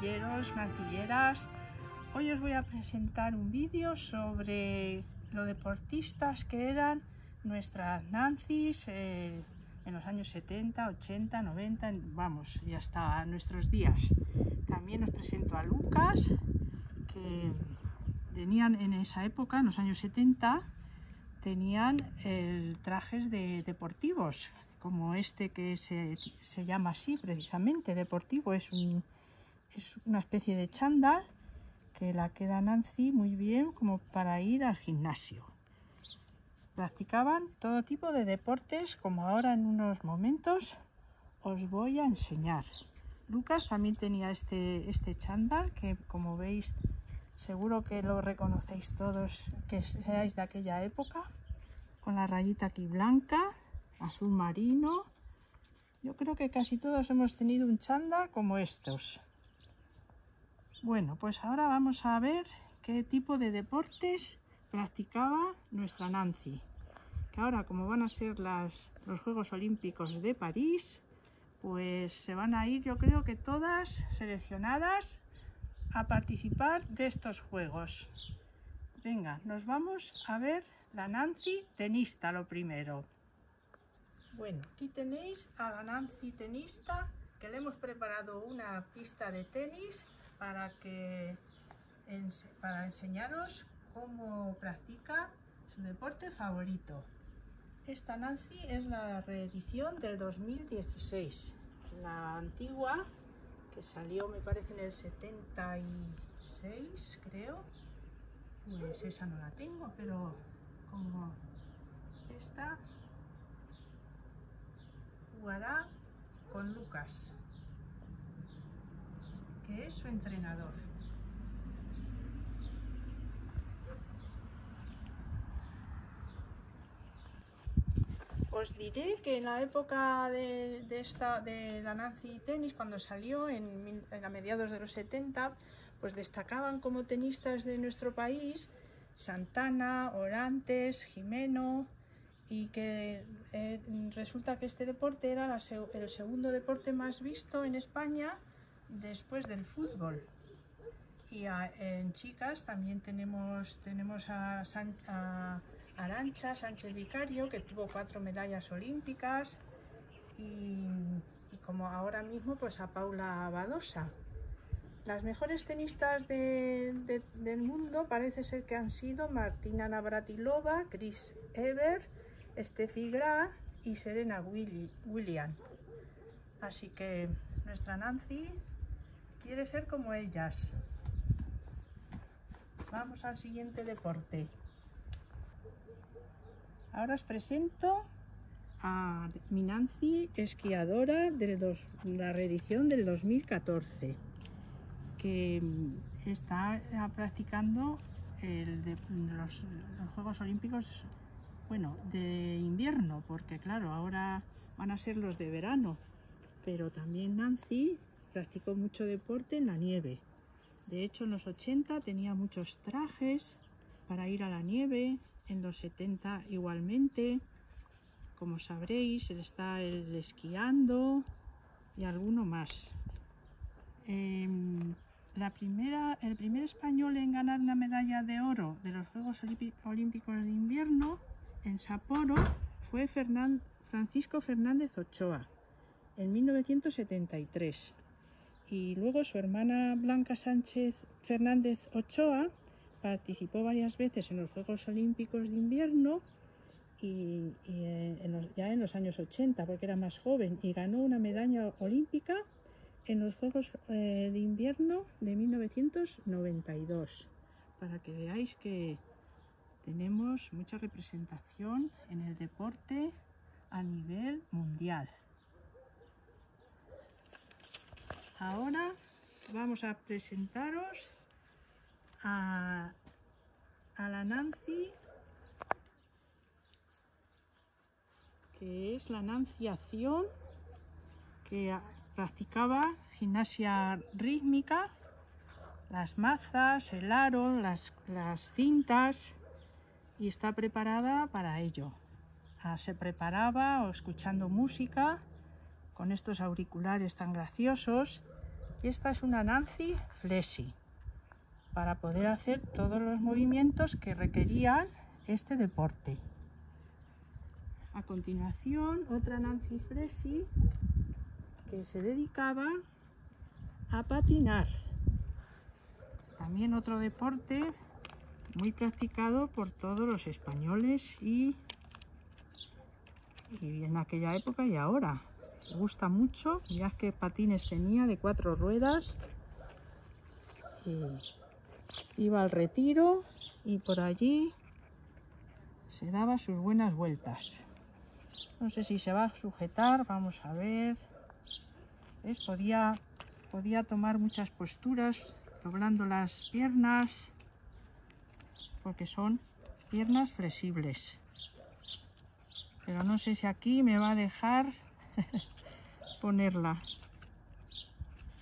nancilleras. Hoy os voy a presentar un vídeo sobre lo deportistas que eran nuestras Nancy's eh, en los años 70, 80, 90, vamos, y hasta nuestros días. También os presento a Lucas, que tenían en esa época, en los años 70, tenían el, trajes de deportivos, como este que se, se, llama así precisamente, deportivo, es, un, es una especie de chándal que la queda Nancy muy bien como para ir al gimnasio. Practicaban todo tipo de deportes como ahora en unos momentos os voy a enseñar. Lucas también tenía este, este chándal que como veis seguro que lo reconocéis todos que seáis de aquella época con la rayita aquí blanca azul marino. Yo creo que casi todos hemos tenido un chándal como estos. Bueno, pues ahora vamos a ver qué tipo de deportes practicaba nuestra Nancy. Que ahora, como van a ser las, los Juegos Olímpicos de París, pues se van a ir, yo creo que todas seleccionadas a participar de estos Juegos. Venga, nos vamos a ver la Nancy tenista lo primero. Bueno, aquí tenéis a la Nancy tenista que le hemos preparado una pista de tenis para, que, para enseñaros cómo practica su deporte favorito. Esta Nancy es la reedición del 2016. La antigua, que salió me parece en el 76 creo, pues esa no la tengo, pero como esta jugará con Lucas, que es su entrenador. Os diré que en la época de, esta, de la Nancy Tennis, cuando salió en, a mediados de los 70, pues destacaban como tenistas de nuestro país Santana, Orantes, Jimeno, y que eh, resulta que este deporte era el segundo deporte más visto en España después del fútbol. Y en chicas también tenemos, tenemos a, a, Arancha Sánchez Vicario, que tuvo cuatro medallas olímpicas, y, como ahora mismo pues a Paula Badosa. Las mejores tenistas de, de, del mundo parece ser que han sido Martina Navratilova, Chris Ever, Steffi Gra y Serena William. Así que nuestra Nancy quiere ser como ellas. Vamos al siguiente deporte. Ahora os presento a mi Nancy esquiadora de la reedición del 2014 que está practicando el de, los, los Juegos Olímpicos bueno, de invierno, porque claro, ahora van a ser los de verano, pero también Nancy practicó mucho deporte en la nieve. De hecho, en los 80 tenía muchos trajes para ir a la nieve, en los 70 igualmente. Como sabréis, está el esquiando y alguno más. Eh, la primera, el primer español en ganar una medalla de oro de los Juegos Olímpicos de Invierno en Sapporo fue Francisco Fernández Ochoa en 1973 y luego su hermana Blanca Sánchez Fernández Ochoa participó varias veces en los Juegos Olímpicos de Invierno y, eh, ya en los años 80 porque era más joven y ganó una medalla olímpica en los Juegos eh, de Invierno de 1992 para que veáis que tenemos mucha representación en el deporte a nivel mundial. Ahora vamos a presentaros a, la Nancy, que es la Nancy Acción, que practicaba gimnasia rítmica, las mazas, el aro, las, las cintas y está preparada para ello. Ah, se preparaba o escuchando música con estos auriculares tan graciosos esta es una Nancy Fleshy para poder hacer todos los movimientos que requerían este deporte. A continuación, otra Nancy Fleshy que se dedicaba a patinar. También otro deporte muy practicado por todos los españoles y, y en aquella época y ahora. Me gusta mucho, mirad qué patines tenía de cuatro ruedas. iba al retiro y por allí se daba sus buenas vueltas. No sé si se va a sujetar, vamos a ver. Podía, podía tomar muchas posturas, doblando las piernas, porque son piernas flexibles. Pero no sé si aquí me va a dejar ponerla.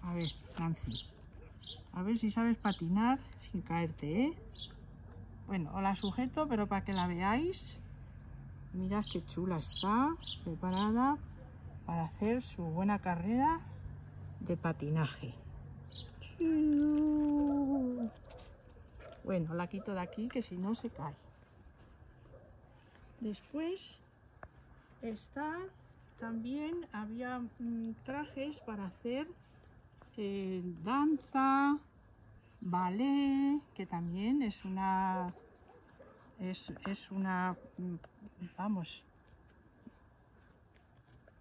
A ver, Nancy. A ver si sabes patinar sin caerte, ¿eh? Bueno, os la sujeto, pero para que la veáis. Mirad qué chula está, preparada para hacer su buena carrera de patinaje. Bueno, la quito de aquí que si no se cae. Después está también había mm, trajes para hacer eh, danza, ballet, que también es una es, es una mm, vamos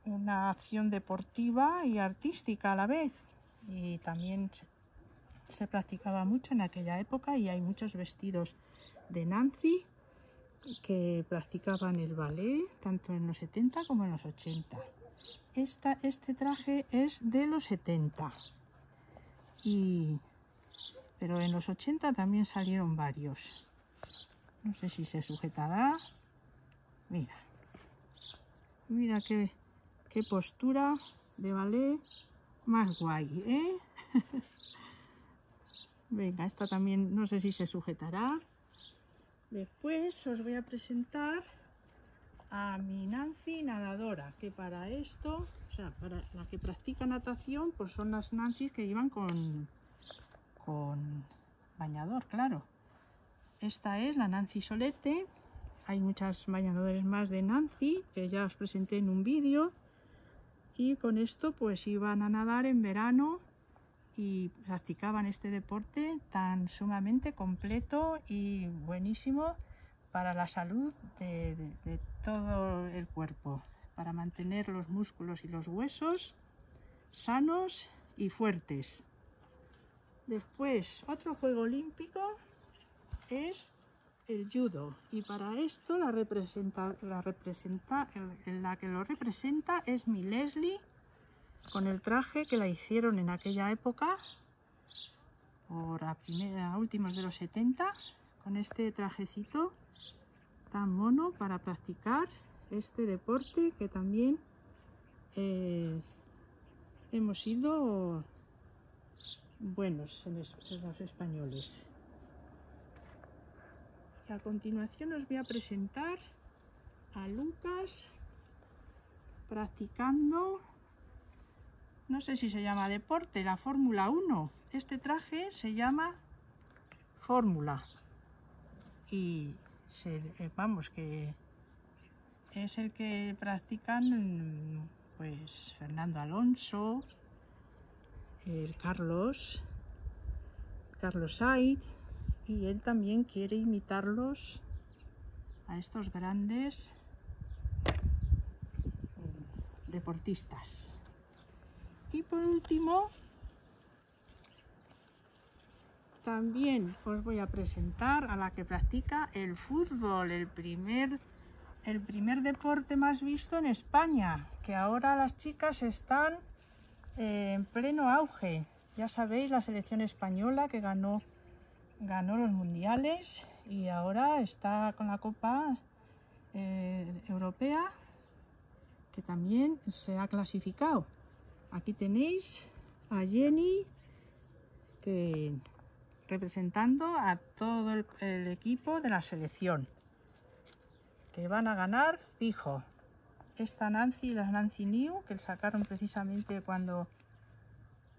una acción deportiva y artística a la vez. Y también se practicaba mucho en aquella época y hay muchos vestidos de Nancy que practicaban el ballet tanto en los 70 como en los 80. Esta, este traje es de los 70, y, pero en los 80 también salieron varios. No sé si se sujetará. Mira, mira qué, qué postura de ballet más guay, ¿eh? Venga, esta también no sé si se sujetará. Después os voy a presentar a mi Nancy nadadora, que para esto, o sea, para la que practica natación, pues son las Nancy que llevan con, con bañador, claro. Esta es la Nancy Solete. Hay muchas bañadores más de Nancy que ya os presenté en un vídeo y con esto pues iban a nadar en verano y practicaban este deporte tan sumamente completo y buenísimo para la salud de, todo el cuerpo, para mantener los músculos y los huesos sanos y fuertes. Después, otro juego olímpico es el judo y para esto la representa, la la que lo representa es mi Leslie con el traje que la hicieron en aquella época por a, primera, últimos de los 70 con este trajecito tan mono para practicar este deporte que también eh, hemos sido buenos en los españoles. A continuación os voy a presentar a Lucas practicando, no sé si se llama deporte, la Fórmula 1. Este traje se llama Fórmula. Y eh, vamos, que es el que practican pues Fernando Alonso, el Carlos, Carlos Said y él también quiere imitarlos a estos grandes mm, deportistas. Y por último, también os voy a presentar a la que practica el fútbol, el primer, el primer deporte más visto en España, que ahora las chicas están en pleno auge. Ya sabéis, la selección española que ganó ganó los mundiales y ahora está con la Copa eh, Europea que también se ha clasificado. Aquí tenéis a Jenny que representando a todo el, equipo de la selección que van a ganar fijo. Esta Nancy las Nancy New que sacaron precisamente cuando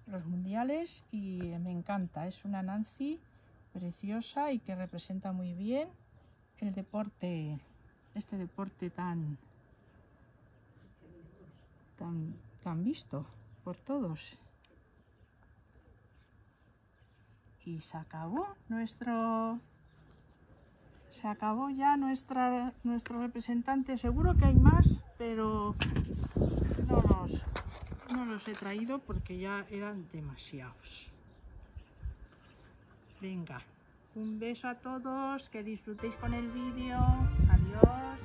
los mundiales y me encanta. Es una Nancy preciosa y que representa muy bien el deporte, este deporte tan, tan, tan visto por todos. Y se acabó nuestro se acabó ya nuestra, nuestro representante. Seguro que hay más, pero no los, no los he traído porque ya eran demasiados. Venga, un beso a todos, que disfrutéis con el vídeo. Adiós.